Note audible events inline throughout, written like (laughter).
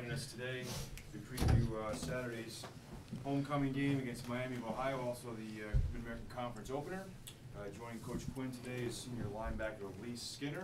joining us today to preview uh, Saturday's homecoming game against Miami of Ohio, also the uh, Mid-American Conference opener. Uh, Joining Coach Quinn today is senior linebacker Lee Skinner.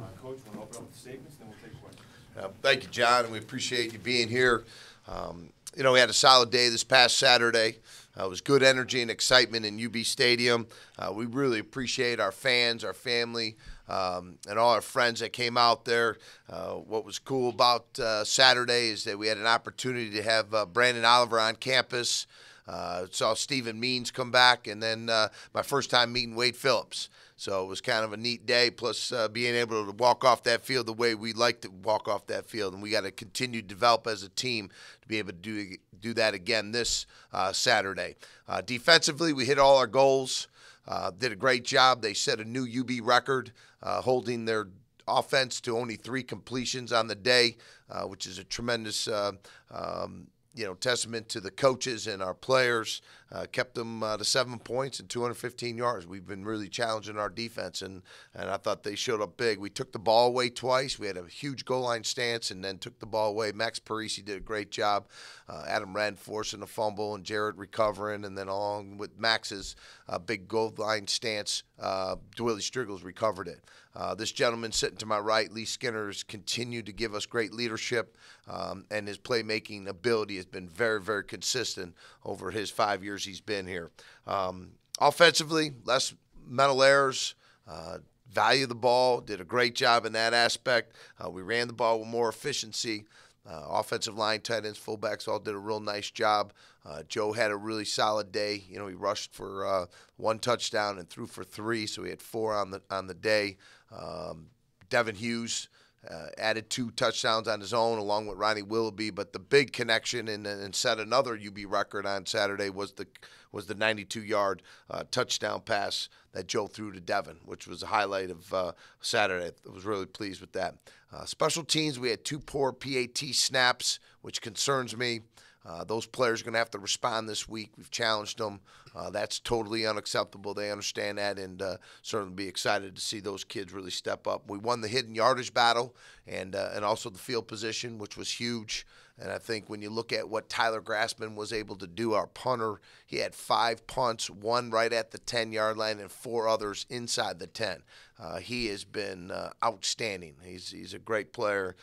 Uh, Coach, to open up with statements, then we'll take questions. Uh, Thank you, John, and we appreciate you being here. Um, You know, we had a solid day this past Saturday. Uh, It was good energy and excitement in UB Stadium. Uh, We really appreciate our fans, our family, um, and all our friends that came out there. Uh, What was cool about uh, Saturday is that we had an opportunity to have uh, Brandon Oliver on campus. Uh, saw Steven Means come back, and then uh, my first time meeting Wade Phillips. So it was kind of a neat day. Plus, uh, being able to walk off that field the way we like to walk off that field, and we got to continue to develop as a team to be able to do do that again this uh, Saturday. Uh, defensively, we hit all our goals. Uh, did a great job. They set a new UB record, uh, holding their offense to only three completions on the day, uh, which is a tremendous. Uh, um, you know, testament to the coaches and our players. Uh, kept them uh, to seven points and 215 yards. We've been really challenging our defense, and, and I thought they showed up big. We took the ball away twice. We had a huge goal line stance and then took the ball away. Max Parisi did a great job. Uh, Adam Redden forcing a fumble and Jared recovering, and then along with Max's uh, big goal line stance, uh, Dwelly Striggles recovered it. Uh, this gentleman sitting to my right, Lee Skinner, has continued to give us great leadership, um, and his playmaking ability has been very, very consistent over his five years he's been here. Um, offensively, less mental errors. Uh, value the ball, did a great job in that aspect. Uh, we ran the ball with more efficiency. Uh, offensive line, tight ends, fullbacks all did a real nice job. Uh, Joe had a really solid day. You know, he rushed for uh, one touchdown and threw for three, so he had four on the on the day. Um, Devin Hughes uh, added two touchdowns on his own, along with Ronnie Willoughby. But the big connection and, and set another UB record on Saturday was the was the 92-yard uh, touchdown pass that Joe threw to Devin, which was a highlight of uh, Saturday. I was really pleased with that. Uh, special teams, we had two poor PAT snaps, which concerns me. Uh, those players are going to have to respond this week. We've challenged them. Uh, that's totally unacceptable. They understand that, and uh, certainly be excited to see those kids really step up. We won the hidden yardage battle, and uh, and also the field position, which was huge. And I think when you look at what Tyler Grassman was able to do, our punter, he had five punts, one right at the 10 yard line, and four others inside the 10. Uh, he has been uh, outstanding. He's, he's a great player.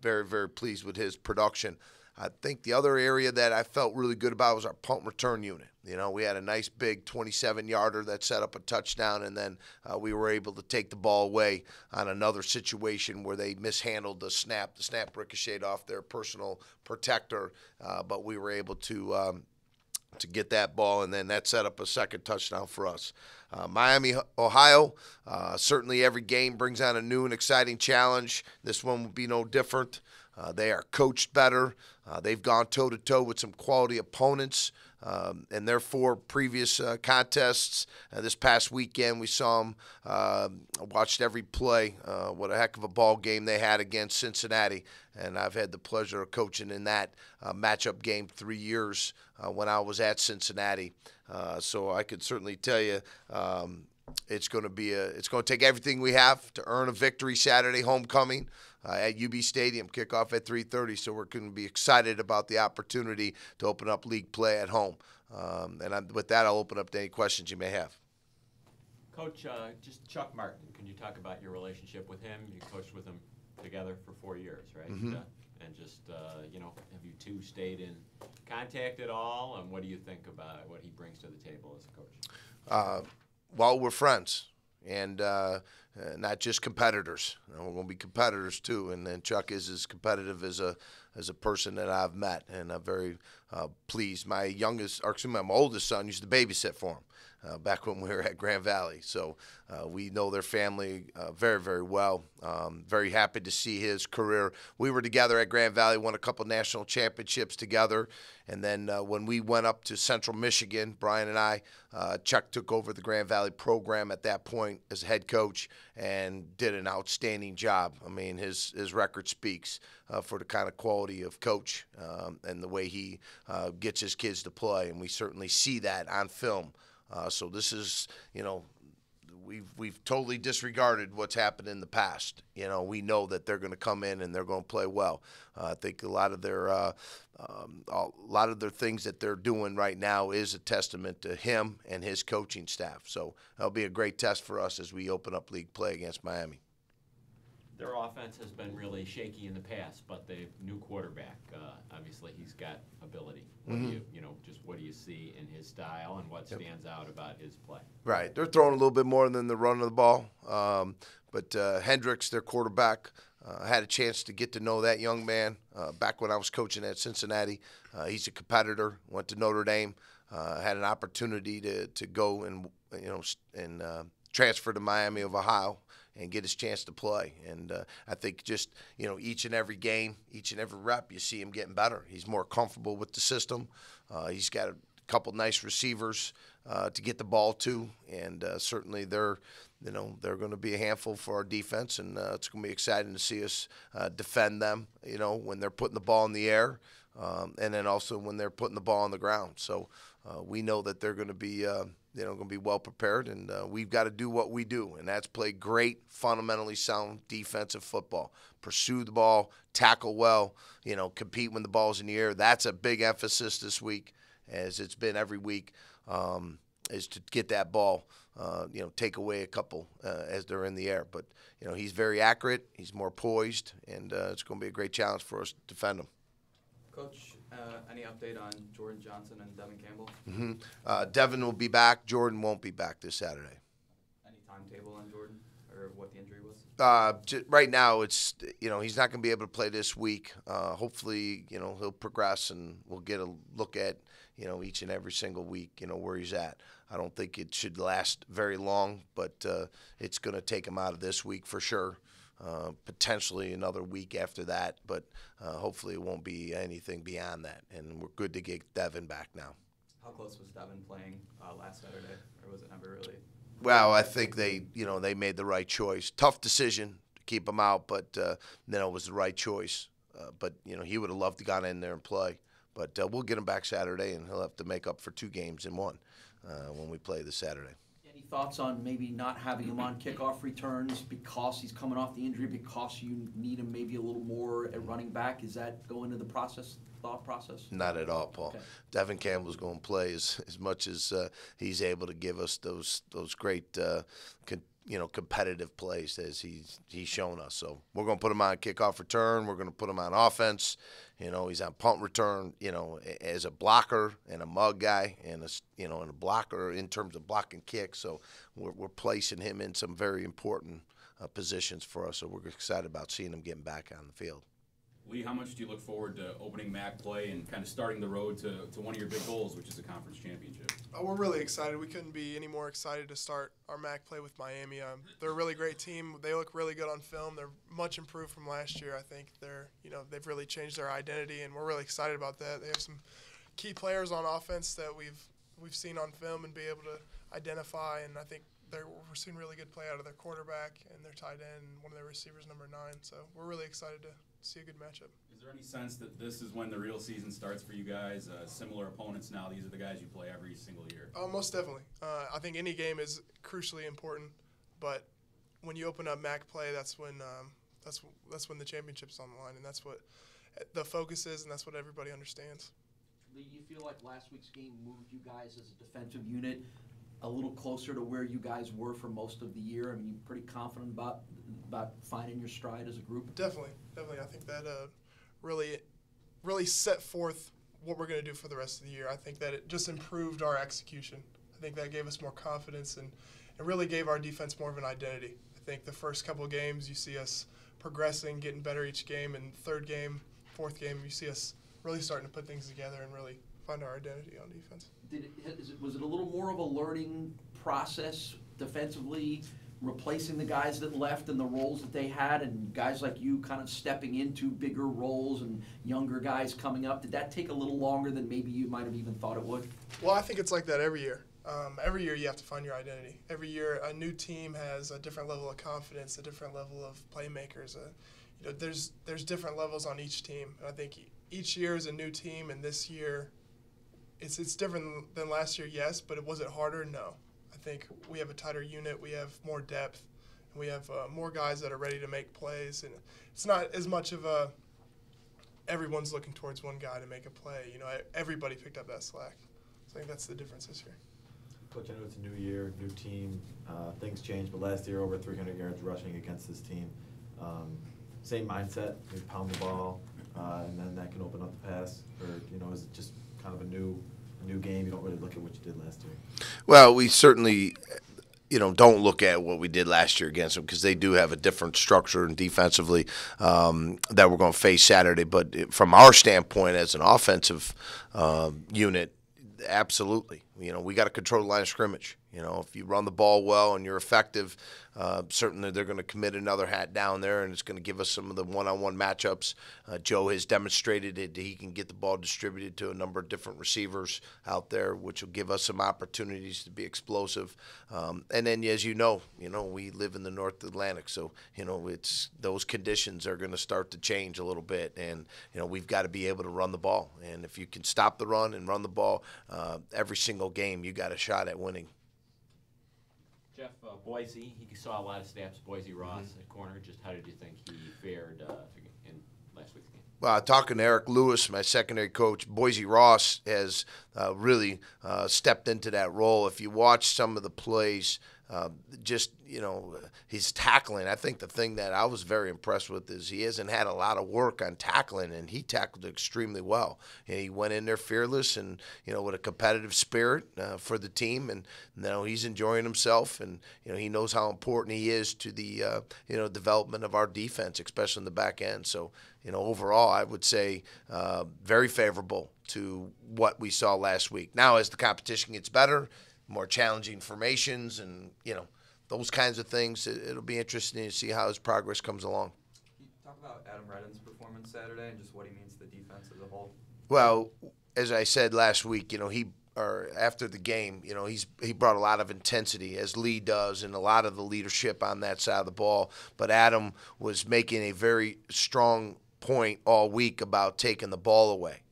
Very, very pleased with his production. I think the other area that I felt really good about was our punt return unit. You know, we had a nice big 27 yarder that set up a touchdown, and then uh, we were able to take the ball away on another situation where they mishandled the snap. The snap ricocheted off their personal protector, uh, but we were able to. Um, to get that ball, and then that set up a second touchdown for us. Uh, Miami, Ohio, uh, certainly every game brings on a new and exciting challenge. This one will be no different. Uh, they are coached better. Uh, they've gone toe to toe with some quality opponents. Um, and their four previous uh, contests. Uh, this past weekend, we saw them. Uh, watched every play. Uh, what a heck of a ball game they had against Cincinnati, and I've had the pleasure of coaching in that uh, matchup game three years when I was at Cincinnati. So I could certainly tell you. Um, it's going to be a. It's going to take everything we have to earn a victory Saturday homecoming uh, at UB Stadium. Kickoff at 3:30. So we're going to be excited about the opportunity to open up league play at home. Um, and I'm, with that, I'll open up to any questions you may have. Coach, uh, just Chuck Martin, can you talk about your relationship with him? You coached with him together for four years, right? Mhm. Uh, and just, uh, you know, have you two stayed in contact at all? And what do you think about what he brings to the table as a coach? Uh, well, we're friends, and uh, not just competitors. You know, we're going to be competitors too. And then Chuck is as competitive as a as a person that I've met, and I'm very uh, pleased. My youngest, or excuse me, my oldest son used to babysit for him. Uh, back when we were at Grand Valley. So uh, we know their family uh, very, very well. Um, very happy to see his career. We were together at Grand Valley, won a couple national championships together. And then uh, when we went up to Central Michigan, Brian and I, Chuck took over the Grand Valley program at that point as head coach and did an outstanding job. I mean, his, his record speaks uh, for the kind of quality of coach um, and the way he gets his kids to play. And we certainly see that on film. Uh, so this is, you know, we've we've totally disregarded what's happened in the past. You know, we know that they're going to come in and they're going to play well. Uh, I think a lot of their uh, um, a lot of the things that they're doing right now is a testament to him and his coaching staff. So that'll be a great test for us as we open up league play against Miami. Their offense has been really shaky in the past, but the new quarterback, uh, obviously, he's got ability. What do you, you know, just what do you see in his style and what stands out about his play? Right. They're throwing a little bit more than the run of the ball. Um, but uh, Hendrix, their quarterback, uh, had a chance to get to know that young man uh, back when I was coaching at Cincinnati. Uh, he's a competitor. Went to Notre Dame. Had an opportunity to, to go and you know and transfer to Miami of Ohio and get his chance to play. And uh, I think just you know each and every game, each and every rep, you see him getting better. He's more comfortable with the system. Uh, he's got a couple nice receivers uh, to get the ball to, and uh, certainly they're you know they're going to be a handful for our defense, and uh, it's going to be exciting to see us uh, defend them. You know when they're putting the ball in the air, um, and then also when they're putting the ball on the ground. So uh, we know that they're going to be. Uh, you know, going to be well prepared, and we've got to do what we do, and that's play great, fundamentally sound defensive football. Pursue the ball, tackle well, you know, compete when the ball's in the air. That's a big emphasis this week, as it's been every week, um, is to get that ball, uh, you know, take away a couple uh, as they're in the air. But you know, he's very accurate, he's more poised, and uh, it's going to be a great challenge for us to defend him. Coach, uh, any update on Jordan Johnson and Devin Campbell? hmm Uh, Devin will be back. Jordan won't be back this Saturday. Any timetable on Jordan or what the injury was? Uh, right now, it's you know he's not going to be able to play this week. Uh, hopefully, you know he'll progress and we'll get a look at you know each and every single week you know where he's at. I don't think it should last very long, but uh, it's going to take him out of this week for sure. Uh, potentially another week after that, but uh, hopefully it won't be anything beyond that. And we're good to get Devin back now. How close was Devin playing uh, last Saturday, or was it never really? Well, I think they, you know, they made the right choice. Tough decision to keep him out, but uh, you know, it was the right choice. Uh, but you know, he would have loved to gone in there and play. But uh, we'll get him back Saturday, and he'll have to make up for two games in one uh, when we play this Saturday. Thoughts on maybe not having him on kickoff returns because he's coming off the injury, because you need him maybe a little more at running back? Is that go into the process, thought process? Not at all, Paul. Okay. Devin Campbell's going to play as, as much as uh, he's able to give us those those great, uh, con, you know, competitive plays as he's he's shown us. So we're going to put him on kickoff return. We're going to put him on offense. You know, he's on punt return. You know, as a blocker and a mug guy, and a you know, and a blocker in terms of blocking kicks. So we're, we're placing him in some very important uh, positions for us. So we're excited about seeing him getting back on the field. Lee, how much do you look forward to opening MAC play and kind of starting the road to, to one of your big goals, which is a conference championship? Uh, we're really excited. We couldn't be any more excited to start our MAC play with Miami. Um, they're a really great team. They look really good on film. They're much improved from last year. I think they're, you know, they've really changed their identity, and we're really excited about that. They have some key players on offense that we've we've seen on film and be able to identify. And I think they're, we're seeing really good play out of their quarterback and their tight end and one of their receivers, number nine. So we're really excited to see a good matchup. Is there any sense that this is when the real season starts for you guys? Uh, similar opponents now, these are the guys you play every single year. Oh, most definitely. Uh, I think any game is crucially important, but when you open up MAC play, that's when um, that's that's when the championship's on the line, and that's what the focus is, and that's what everybody understands. Lee, you feel like last week's game moved you guys as a defensive unit a little closer to where you guys were for most of the year? I mean, you're pretty confident about about finding your stride as a group? Definitely, definitely. I think that uh, really, really set forth what we're going to do for the rest of the year. I think that it just improved our execution. I think that gave us more confidence and it really gave our defense more of an identity. I think the first couple of games you see us progressing, getting better each game, and third game, fourth game you see us really starting to put things together and really find our identity on defense. Did it, is it, was it a little more of a learning process defensively, replacing the guys that left and the roles that they had, and guys like you kind of stepping into bigger roles and younger guys coming up? Did that take a little longer than maybe you might have even thought it would? Well, I think it's like that every year. Um, every year you have to find your identity. Every year a new team has a different level of confidence, a different level of playmakers. Uh, you know, there's there's different levels on each team, and I think each year is a new team, and this year, it's it's different than last year, yes, but it was it harder? No. I think we have a tighter unit. We have more depth. We have uh, more guys that are ready to make plays, and it's not as much of a everyone's looking towards one guy to make a play. You know, everybody picked up that slack. So I think that's the difference this year. Coach, I know it's a new year, new team, uh, things change, but last year over 300 yards rushing against this team. Um, same mindset, you pound the ball, uh, and then that can open up the pass, or you know, is it just kind of a new, new game? You don't really look at what you did last year. Well, we certainly, you know, don't look at what we did last year against them because they do have a different structure and defensively um, that we're going to face Saturday. But from our standpoint, as an offensive um unit, absolutely, you know, we got to control the line of scrimmage. You know, if you run the ball well and you're effective, uh, certainly they're going to commit another hat down there, and it's going to give us some of the one-on-one matchups. Uh, Joe has demonstrated that he can get the ball distributed to a number of different receivers out there, which will give us some opportunities to be explosive. Um, and then, as you know, you know we live in the North Atlantic, so you know it's those conditions are going to start to change a little bit, and you know we've got to be able to run the ball. And if you can stop the run and run the ball, uh, every single game you got a shot at winning. Jeff, uh, Boise, he saw a lot of snaps, Boise Ross at corner, just how did you think he fared uh, in last week's game? uh, talking to Eric Lewis, my secondary coach, Boise Ross has uh, really uh, stepped into that role. If you watch some of the plays, uh, just you know, his tackling. I think the thing that I was very impressed with is he hasn't had a lot of work on tackling, and he tackled extremely well. And he went in there fearless and you know with a competitive spirit uh, for the team, and you know he's enjoying himself, and you know he knows how important he is to the uh, you know development of our defense, especially in the back end. So you know, overall, I would say uh, very favorable to what we saw last week. Now, as the competition gets better, more challenging formations, and you know, those kinds of things, it, it'll be interesting to see how his progress comes along. Can you talk about Adam Redden's performance Saturday and just what he means to the defense as a whole? Well, as I said last week, you know, he or after the game, you know, he's he brought a lot of intensity as Lee does and a lot of the leadership on that side of the ball. But Adam was making a very strong point all week about taking the ball away.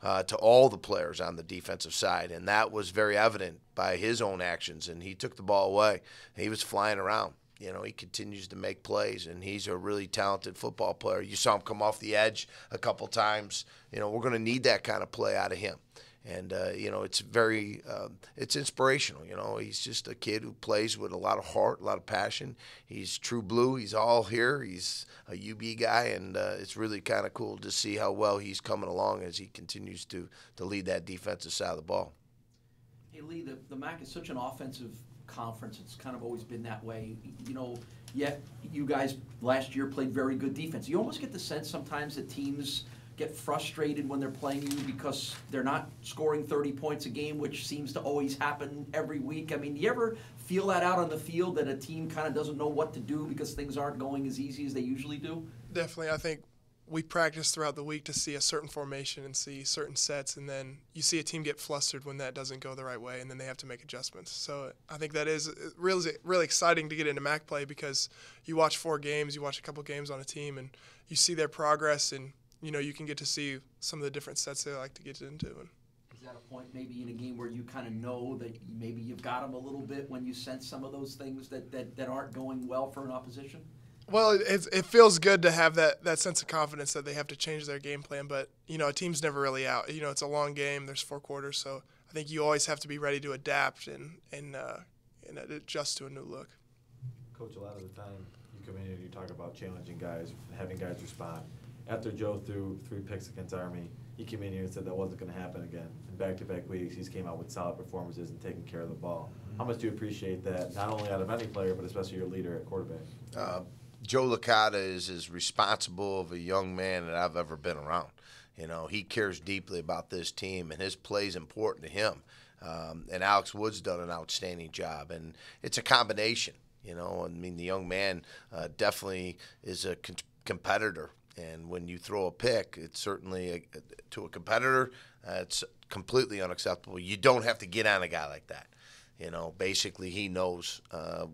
Uh, to all the players on the defensive side, and that was very evident by his own actions. And he took the ball away. He was flying around. You know, he continues to make plays, and he's a really talented football player. You saw him come off the edge a couple times. You know, we're going to need that kind of play out of him. And uh, you know, it's very, uh, it's inspirational. You know, he's just a kid who plays with a lot of heart, a lot of passion. He's true blue. He's all here. He's a UB guy, and uh, it's really kind of cool to see how well he's coming along as he continues to to lead that defensive side of the ball. Hey Lee, the, the MAC is such an offensive conference. It's kind of always been that way. You know, yet you guys last year played very good defense. You almost get the sense sometimes that teams get frustrated when they're playing you because they're not scoring 30 points a game, which seems to always happen every week. I mean, do you ever feel that out on the field that a team kind of doesn't know what to do because things aren't going as easy as they usually do? Definitely, I think we practice throughout the week to see a certain formation and see certain sets, and then you see a team get flustered when that doesn't go the right way, and then they have to make adjustments. So I think that is really really exciting to get into MAC play because you watch four games, you watch a couple games on a team, and you see their progress, and you know you can get to see some of the different sets they like to get into. And Is that a point maybe in a game where you kind of know that maybe you've got them a little bit when you sense some of those things that, that, that aren't going well for an opposition? Well, it, it feels good to have that, that sense of confidence that they have to change their game plan, but you know, a team's never really out. You know, it's a long game. There's four quarters, so I think you always have to be ready to adapt and and uh, and adjust to a new look. Coach, a lot of the time you come in and you talk about challenging guys, having guys respond. After Joe threw three picks against Army, he came in here and said that wasn't going to happen again. In back-to-back weeks, he's came out with solid performances and taking care of the ball. How much do you appreciate that, not only out of any player, but especially your leader at quarterback? Uh, Joe Licata is as responsible of a young man that I've ever been around. You know, he cares deeply about this team, and his play is important to him. Um, and Alex Wood's done an outstanding job, and it's a combination. You know, I mean, the young man uh, definitely is a con- competitor, and when you throw a pick, it's certainly a, to a competitor, uh, it's completely unacceptable. You don't have to get on a guy like that. You know, basically, he knows uh,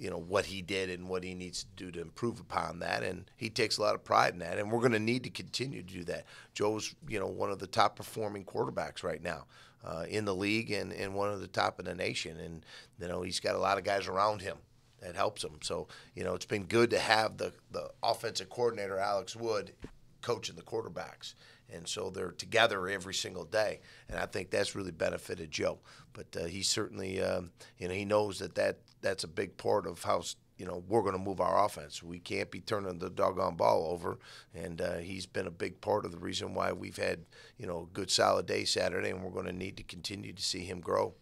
you know what he did and what he needs to do to improve upon that and he takes a lot of pride in that and we're going to need to continue to do that joe's you know one of the top performing quarterbacks right now uh, in the league and, and one of the top in the nation. And you know he's got a lot of guys around him that helps him. So you know it's been good to have the the offensive coordinator Alex Wood coaching the quarterbacks. And so they're together every single day, and I think that's really benefited Joe. But uh, he certainly, um, you know, he knows that, that that's a big part of how you know we're going to move our offense. We can't be turning the doggone ball over, and uh, he's been a big part of the reason why we've had you know a good solid day Saturday, and we're going to need to continue to see him grow.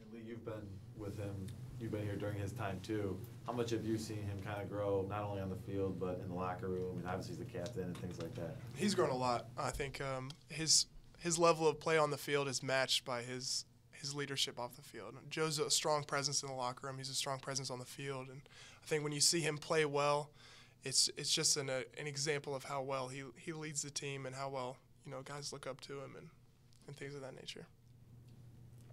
And Lee, you've been with him, you've been here during his time too. How much have you seen him kind of grow, not only on the field, but in the locker room? And obviously, he's the captain and things like that. He's grown a lot. I think um, his his level of play on the field is matched by his his leadership off the field. Joe's a strong presence in the locker room. He's a strong presence on the field, and I think when you see him play well, it's it's just an, a, an example of how well he he leads the team and how well you know guys look up to him and and things of that nature.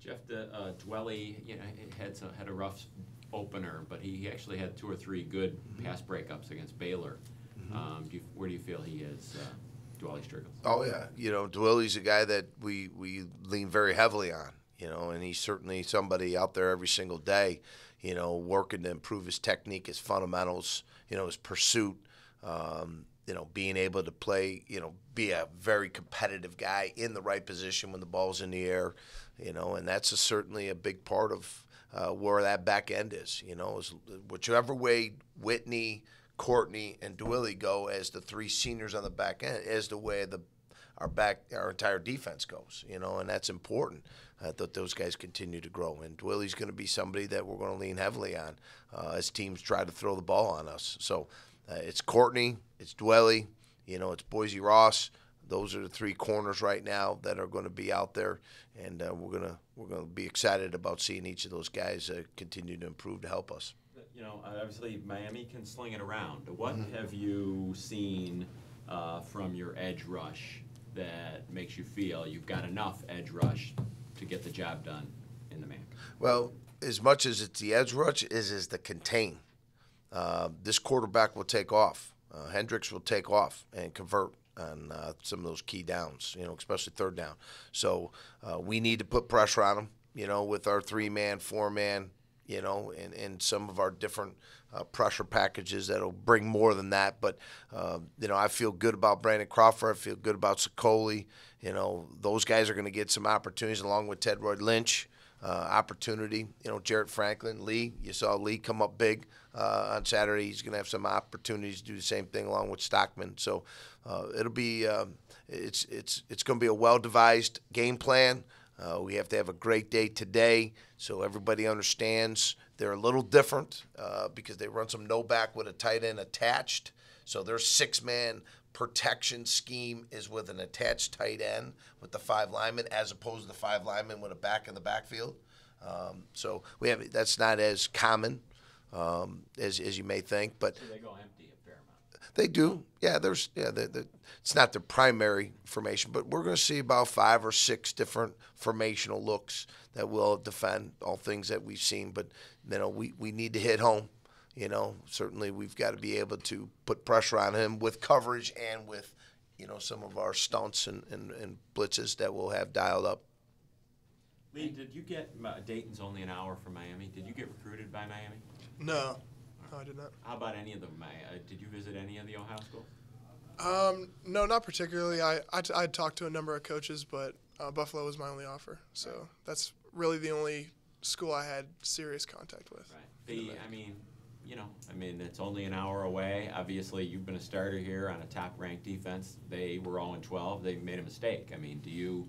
Jeff, the, uh, Dwelly, you know, had some, had a rough opener, but he actually had two or three good pass breakups against Baylor. Um, do you, where do you feel he is, uh, Dwelly Striggles? Oh yeah, you know, Dwelly's a guy that we we lean very heavily on. You know, and he's certainly somebody out there every single day. You know, working to improve his technique, his fundamentals. You know, his pursuit. Um, you know, being able to play. You know, be a very competitive guy in the right position when the ball's in the air. You know, and that's a, certainly a big part of uh, where that back end is. You know, is whichever way Whitney, Courtney, and Dwelly go as the three seniors on the back end is the way the our back our entire defense goes. You know, and that's important uh, that those guys continue to grow. And Dwelly's going to be somebody that we're going to lean heavily on uh, as teams try to throw the ball on us. So uh, it's Courtney, it's Dwelly, you know, it's Boise Ross. Those are the three corners right now that are going to be out there, and uh, we're gonna we're gonna be excited about seeing each of those guys uh, continue to improve to help us. You know, obviously Miami can sling it around. What have you seen uh, from your edge rush that makes you feel you've got enough edge rush to get the job done in the MAC? Well, as much as it's the edge rush, is is the contain. Uh, this quarterback will take off. Uh, Hendrix will take off and convert on uh, some of those key downs, you know, especially third down. So uh, we need to put pressure on him, you know, with our three man, four man, you know, and, and some of our different uh, pressure packages that'll bring more than that. But, uh, you know, I feel good about Brandon Crawford. I feel good about Sokoli. You know, those guys are going to get some opportunities along with Tedroy Lynch. Uh, opportunity, you know, Jarrett Franklin, Lee. You saw Lee come up big uh, on Saturday. He's going to have some opportunities to do the same thing along with Stockman. So uh, it'll be um, it's it's it's going to be a well devised game plan. Uh, we have to have a great day today, so everybody understands they're a little different uh, because they run some no back with a tight end attached. So their six man protection scheme is with an attached tight end with the five linemen, as opposed to the five linemen with a back in the backfield. Um, so we have that's not as common um, as as you may think, but So they go empty a fair amount. they do. Yeah, there's yeah. The, the, it's not their primary formation, but we're going to see about five or six different formational looks that will defend all things that we've seen. But you know, we, we need to hit home. You know, certainly we've got to be able to put pressure on him with coverage and with you know some of our stunts and, and, and blitzes that we'll have dialed up. Lee, did you get Dayton's only an hour from Miami? Did you get recruited by Miami? No, no, I did not. How about any of them? Mi- Uh, did you visit any of the Ohio schools? Um, no, not particularly. I, I, t- I talked to a number of coaches, but uh, Buffalo was my only offer. So that's really the only school I had serious contact with. Right. The, I mean, you know, I mean, it's only an hour away. Obviously, you've been a starter here on a top-ranked defense. They were 0 12. They made a mistake. I mean, do you,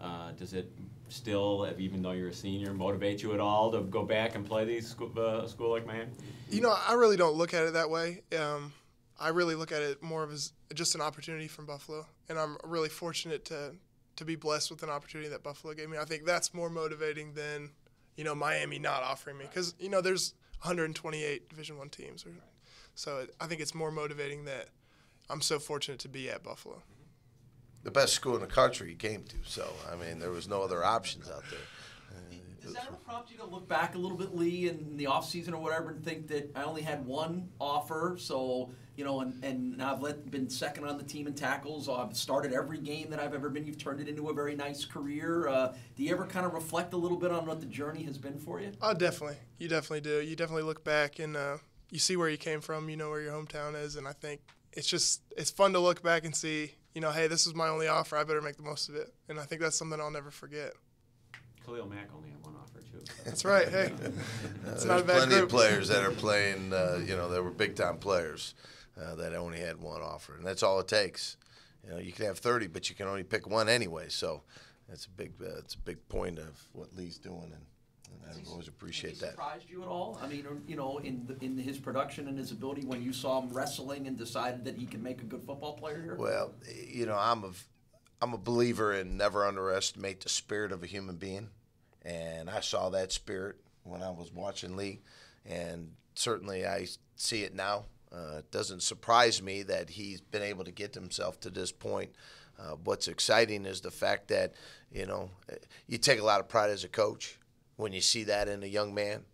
uh, does it still, even though you're a senior, motivate you at all to go back and play these school, uh, school like Miami? You know, I really don't look at it that way. Um, I really look at it more of as just an opportunity from Buffalo, and I'm really fortunate to to be blessed with an opportunity that Buffalo gave me. I think that's more motivating than you know Miami not offering me because you know there's 128 Division One teams, or, so it, I think it's more motivating that I'm so fortunate to be at Buffalo. The best school in the country he came to, so I mean there was no other options out there. Does uh, that ever prompt you to look back a little bit, Lee, in the offseason or whatever, and think that I only had one offer, so you know, and, and I've let, been second on the team in tackles. I've started every game that I've ever been. You've turned it into a very nice career. Uh, do you ever kind of reflect a little bit on what the journey has been for you? Oh, definitely. You definitely do. You definitely look back and uh, you see where you came from. You know where your hometown is, and I think it's just it's fun to look back and see. You know, hey, this is my only offer. I better make the most of it. And I think that's something I'll never forget. Khalil Mack only had one offer too. so- That's right. Hey, Uh, (laughs) it's there's a bad plenty group. of players that are playing, uh, you know, that were big time players uh, that only had one offer, and that's all it takes. You know, you can have 30, but you can only pick one anyway. So that's a big, uh, it's a big point of what Lee's doing, and, and I always appreciate that. surprised you at all? I mean, you know, in the, in his production and his ability when you saw him wrestling and decided that he can make a good football player here. Well, you know, I'm a, I'm a believer in never underestimate the spirit of a human being, and I saw that spirit when I was watching Lee, and certainly I see it now. Uh, it doesn't surprise me that he's been able to get himself to this point. Uh, what's exciting is the fact that you know you take a lot of pride as a coach when you see that in a young man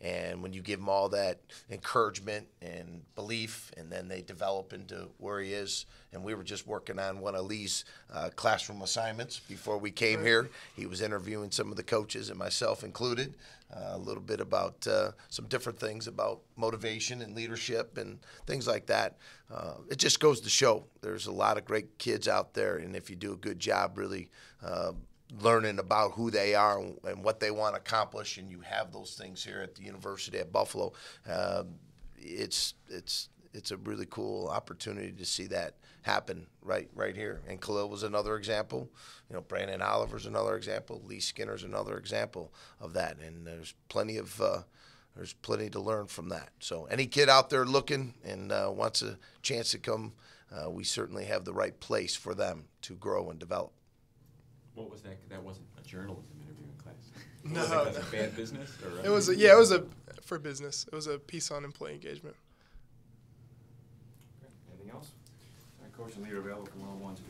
and when you give him all that encouragement and belief, and then they develop into where he is. And we were just working on one of Lee's uh, classroom assignments before we came here. He was interviewing some of the coaches, and myself included, uh, a little bit about uh, some different things about motivation and leadership and things like that. Uh, it just goes to show there's a lot of great kids out there, and if you do a good job, really. Learning about who they are and, and what they want to accomplish, and you have those things here at the University at Buffalo. Uh, it's it's it's a really cool opportunity to see that happen right right here. And Khalil was another example. You know, Brandon Oliver's another example. Lee Skinner's another example of that. And there's plenty of uh, there's plenty to learn from that. So any kid out there looking and uh, wants a chance to come, uh, we certainly have the right place for them to grow and develop. What was that? That wasn't a journalism interview in class. (laughs) No, Was it 'cause no. of bad business or? It was a, yeah, it was a for business. It was a piece on employee engagement. Okay. Anything else? All right, Coach and Leader available for one-on-ones.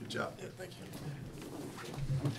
Good job. Yeah, thank you.